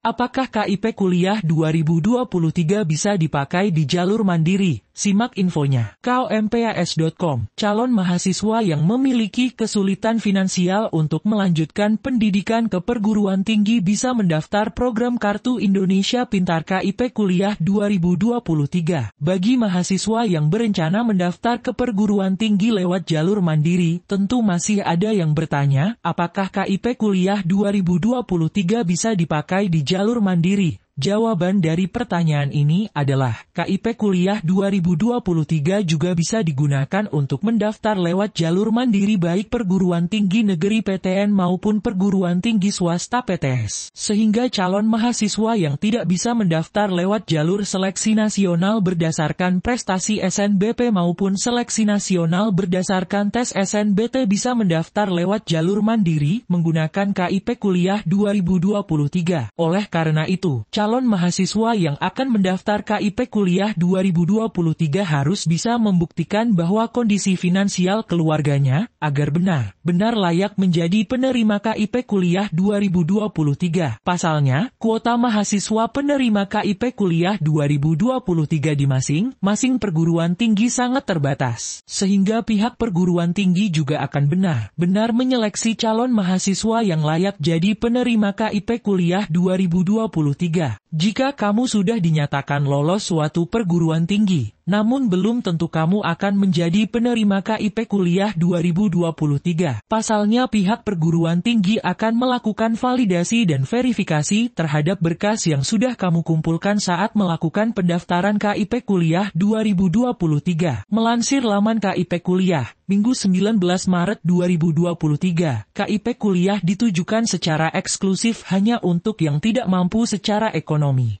Apakah KIP Kuliah 2023 bisa dipakai di jalur mandiri? Simak infonya. KOMPAS.com, calon mahasiswa yang memiliki kesulitan finansial untuk melanjutkan pendidikan ke perguruan tinggi bisa mendaftar program Kartu Indonesia Pintar KIP Kuliah 2023. Bagi mahasiswa yang berencana mendaftar ke perguruan tinggi lewat jalur mandiri, tentu masih ada yang bertanya, apakah KIP Kuliah 2023 bisa dipakai di jalur mandiri? Jawaban dari pertanyaan ini adalah, KIP Kuliah 2023 juga bisa digunakan untuk mendaftar lewat jalur mandiri baik perguruan tinggi negeri PTN maupun perguruan tinggi swasta PTS. Sehingga calon mahasiswa yang tidak bisa mendaftar lewat jalur seleksi nasional berdasarkan prestasi SNBP maupun seleksi nasional berdasarkan tes SNBT bisa mendaftar lewat jalur mandiri menggunakan KIP Kuliah 2023. Oleh karena itu, calon calon mahasiswa yang akan mendaftar KIP Kuliah 2023 harus bisa membuktikan bahwa kondisi finansial keluarganya, agar benar-benar layak menjadi penerima KIP Kuliah 2023. Pasalnya, kuota mahasiswa penerima KIP Kuliah 2023 di masing-masing perguruan tinggi sangat terbatas. Sehingga pihak perguruan tinggi juga akan benar-benar menyeleksi calon mahasiswa yang layak jadi penerima KIP Kuliah 2023. Yeah. Jika kamu sudah dinyatakan lolos suatu perguruan tinggi, namun belum tentu kamu akan menjadi penerima KIP Kuliah 2023. Pasalnya pihak perguruan tinggi akan melakukan validasi dan verifikasi terhadap berkas yang sudah kamu kumpulkan saat melakukan pendaftaran KIP Kuliah 2023. Melansir laman KIP Kuliah, Minggu 19 Maret 2023, KIP Kuliah ditujukan secara eksklusif hanya untuk yang tidak mampu secara ekonomi.